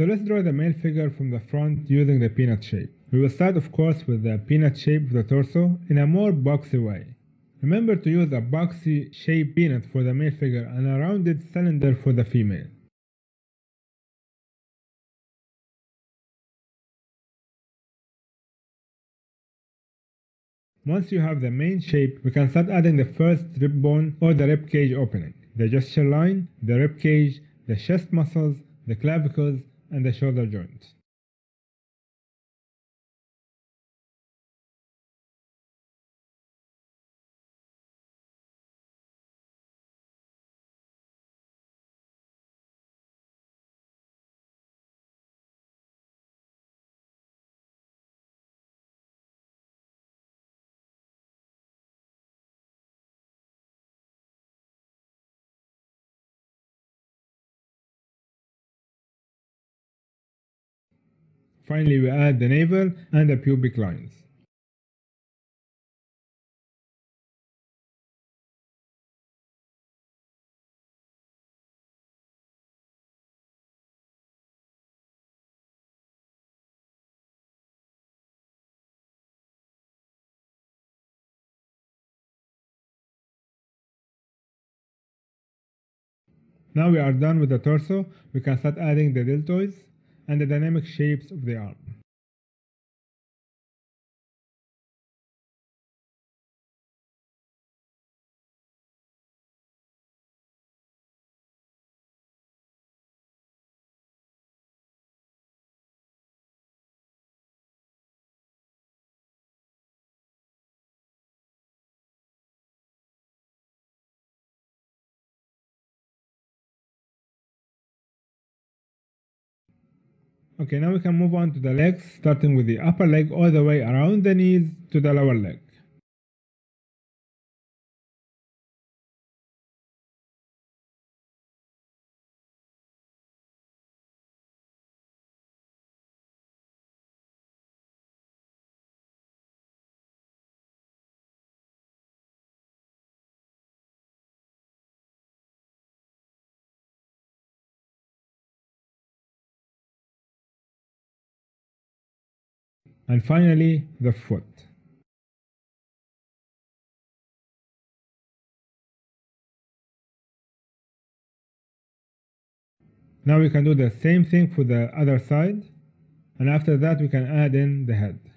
So let's draw the male figure from the front using the peanut shape. We will start of course with the peanut shape of the torso in a more boxy way. Remember to use a boxy shaped peanut for the male figure and a rounded cylinder for the female. Once you have the main shape, we can start adding the first rib bone or the rib cage opening, the gesture line, the rib cage, the chest muscles, the clavicles, and the shoulder joint. Finally, we add the navel and the pubic lines. Now we are done with the torso, we can start adding the deltoids and the dynamic shapes of the arm. Okay, now we can move on to the legs, starting with the upper leg all the way around the knees to the lower leg. And finally, the foot. Now we can do the same thing for the other side. And after that, we can add in the head.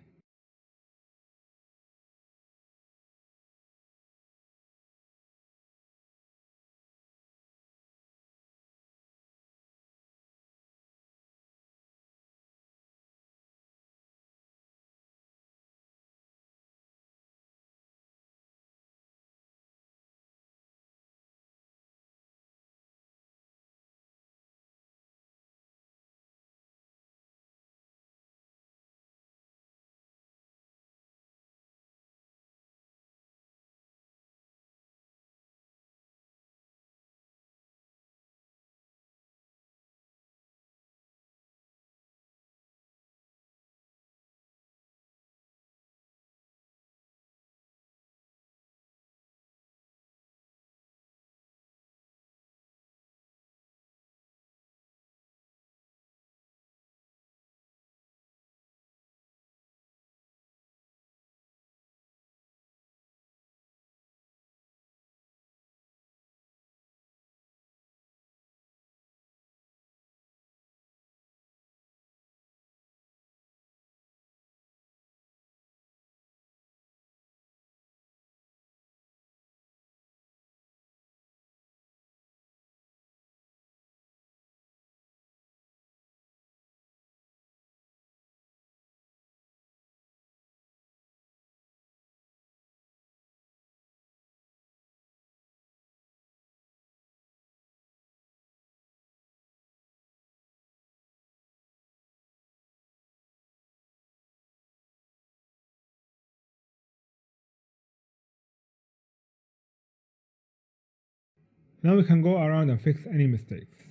Now we can go around and fix any mistakes.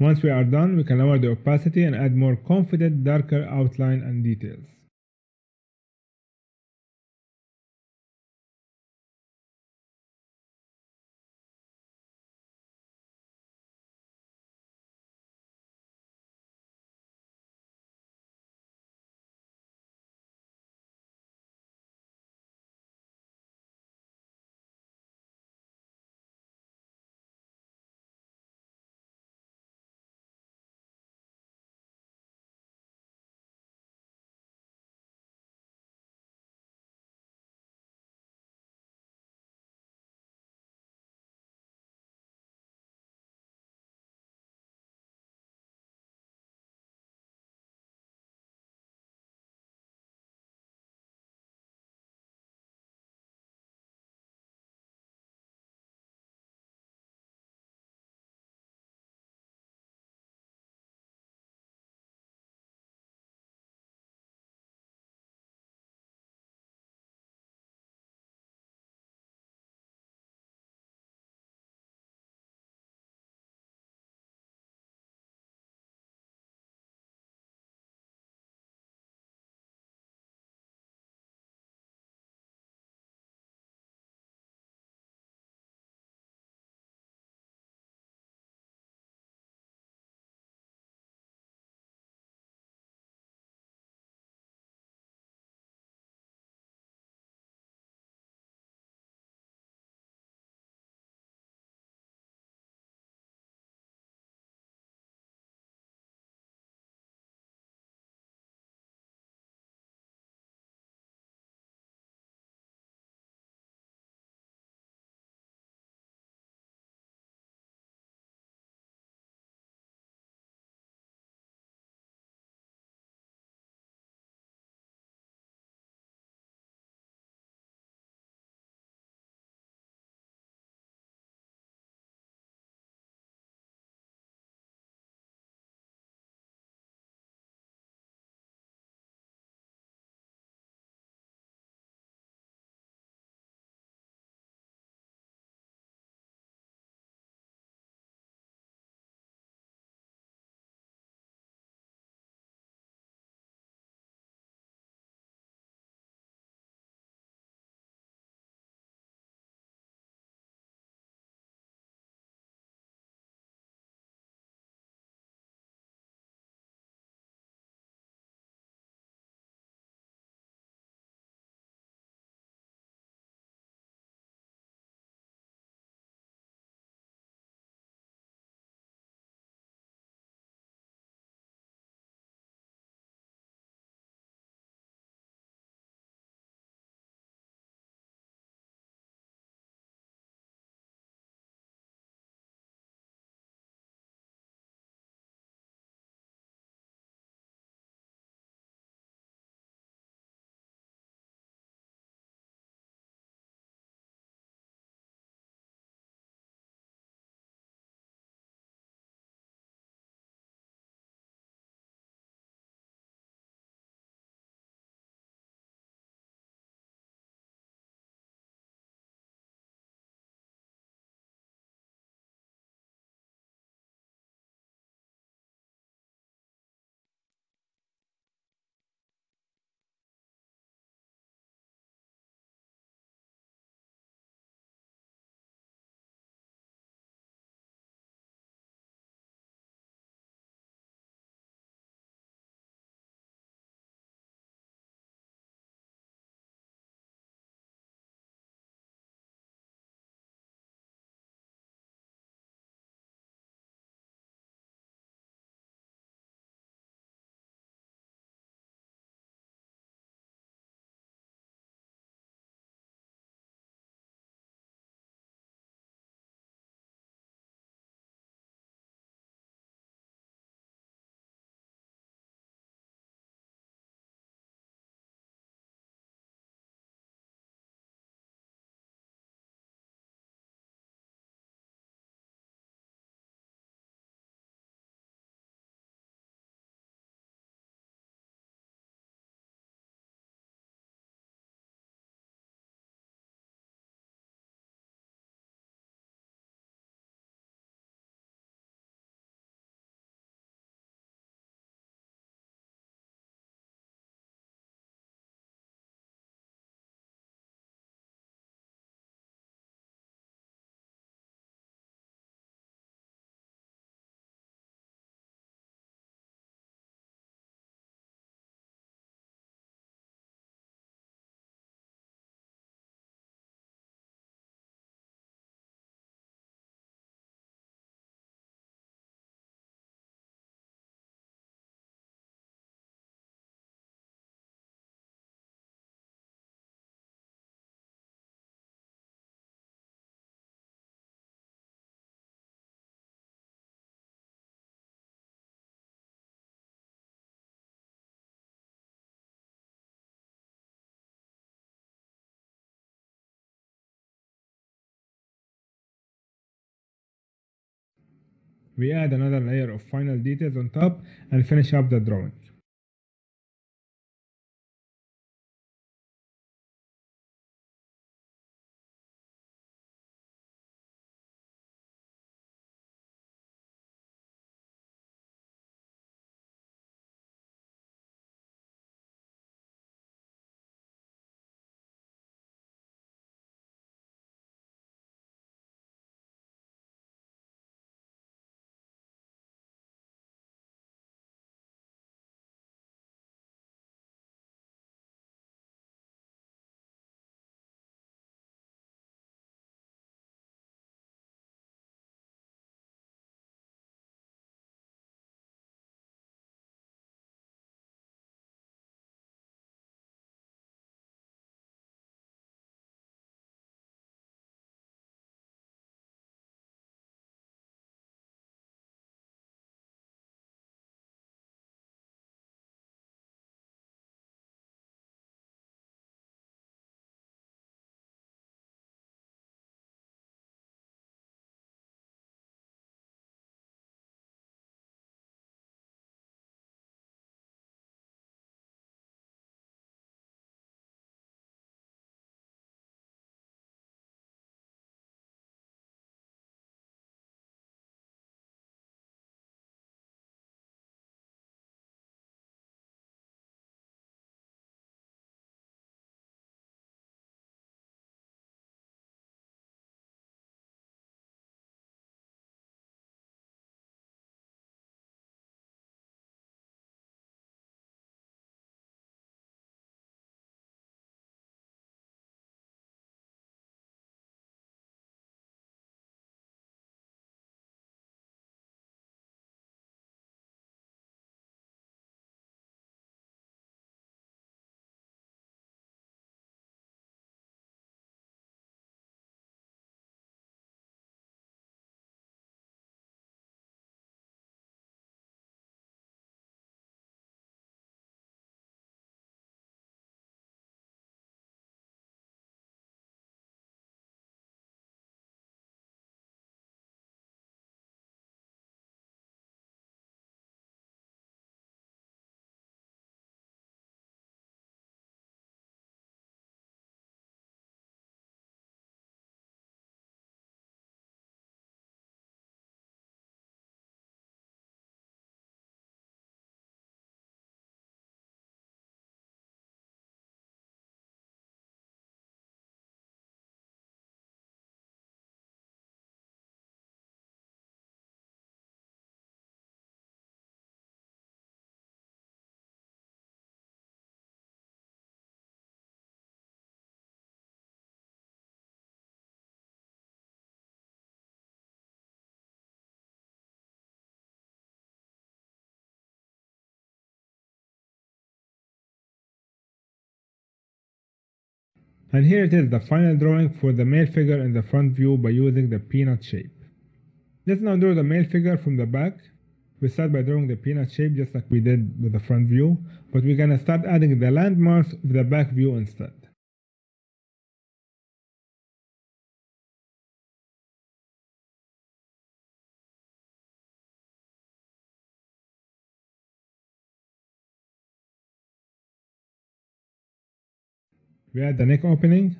Once we are done, we can lower the opacity and add more confident darker outline and details. We add another layer of final details on top and finish up the drawing. And here it is, the final drawing for the male figure in the front view by using the peanut shape. Let's now draw the male figure from the back. We start by drawing the peanut shape just like we did with the front view, but we're gonna start adding the landmarks of the back view instead. We add the neck opening,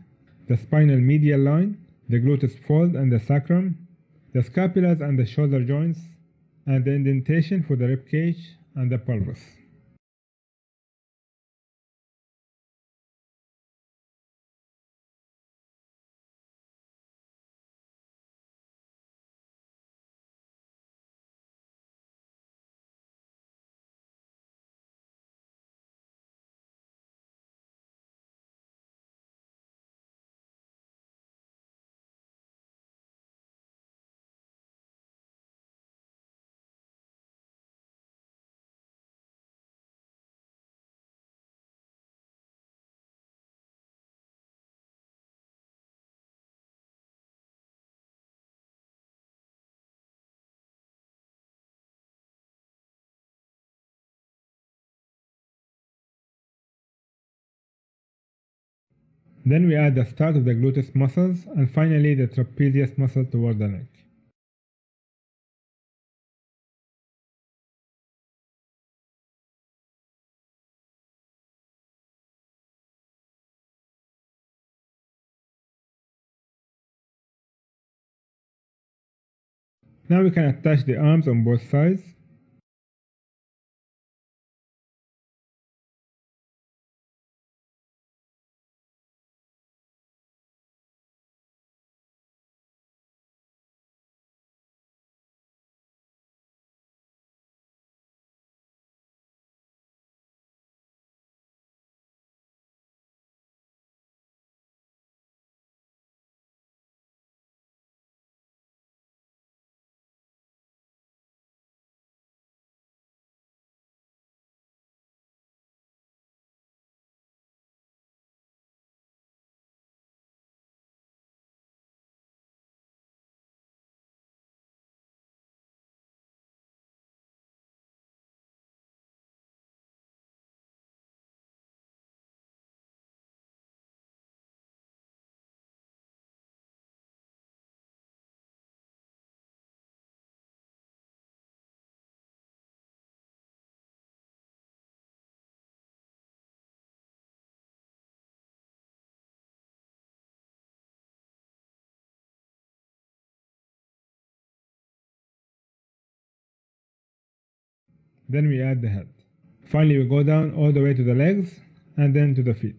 the spinal medial line, the gluteus fold and the sacrum, the scapulas and the shoulder joints, and the indentation for the rib cage and the pelvis. Then we add the start of the gluteus muscles and finally the trapezius muscle toward the neck. Now we can attach the arms on both sides Then we add the head. Finally, we go down all the way to the legs and then to the feet.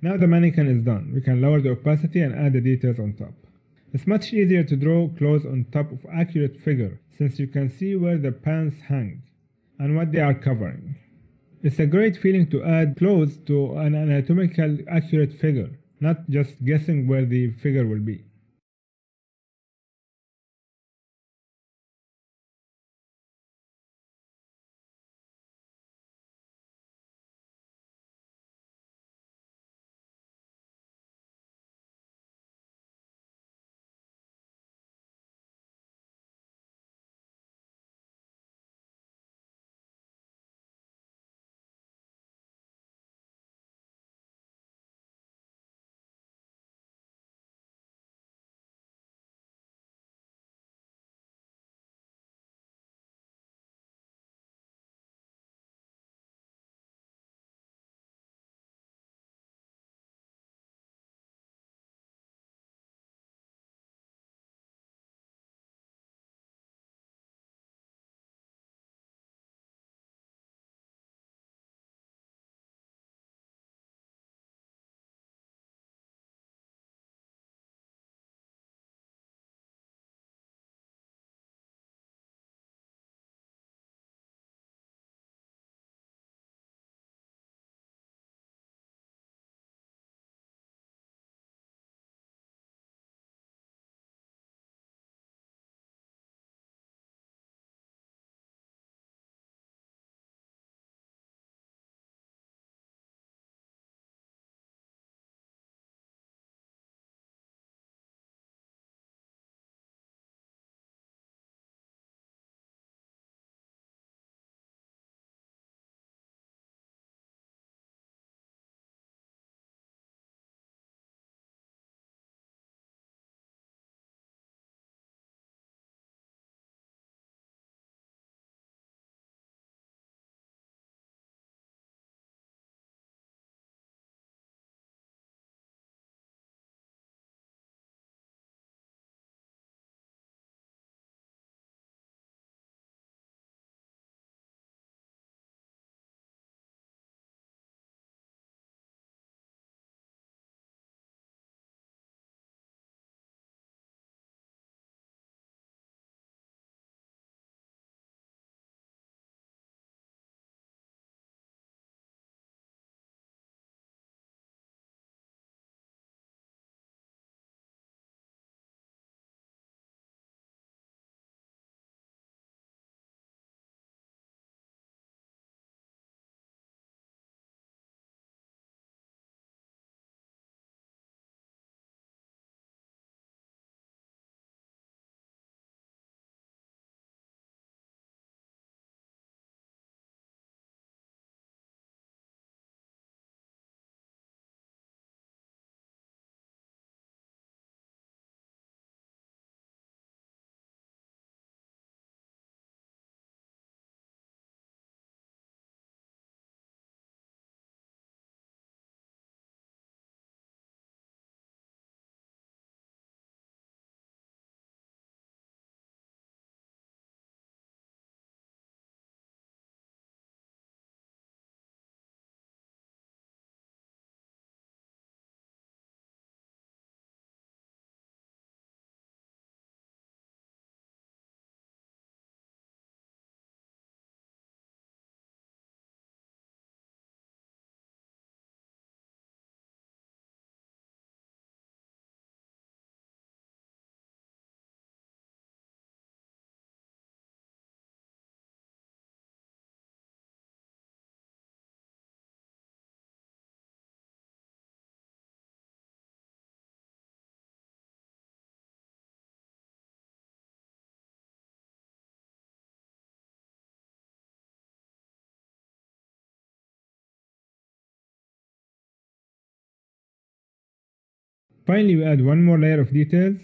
Now the mannequin is done. We can lower the opacity and add the details on top. It's much easier to draw clothes on top of accurate figure since you can see where the pants hang and what they are covering. It's a great feeling to add clothes to an anatomical accurate figure, not just guessing where the figure will be. Finally, we add one more layer of details.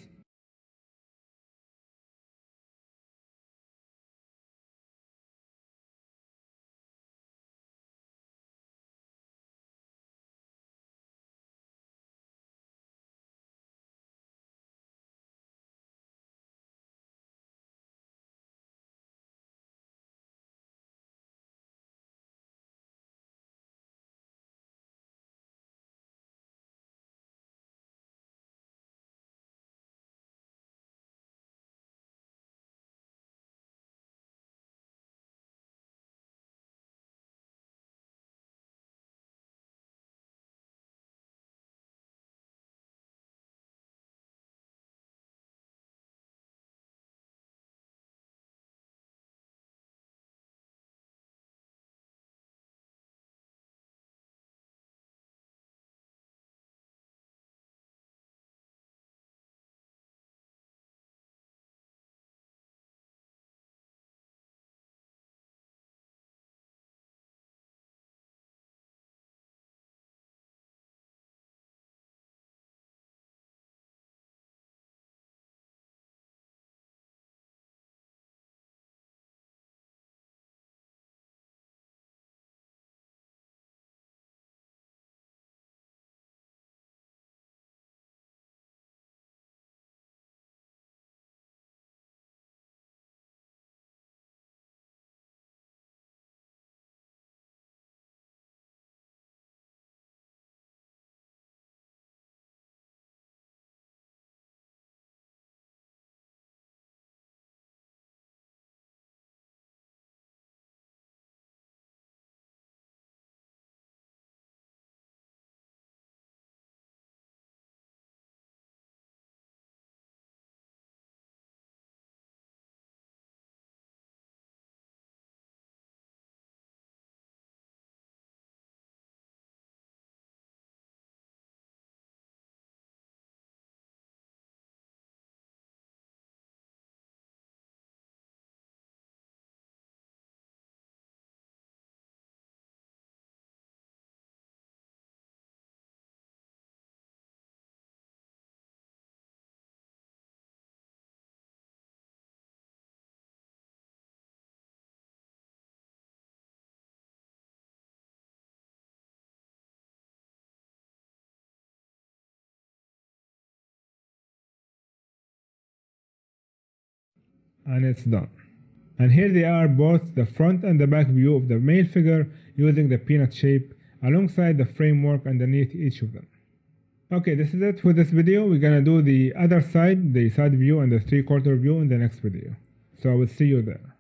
And it's done. And here they are both the front and the back view of the male figure using the peanut shape alongside the framework underneath each of them. Okay, this is it for this video. We're gonna do the other side, the side view and the three quarter view in the next video. So I will see you there.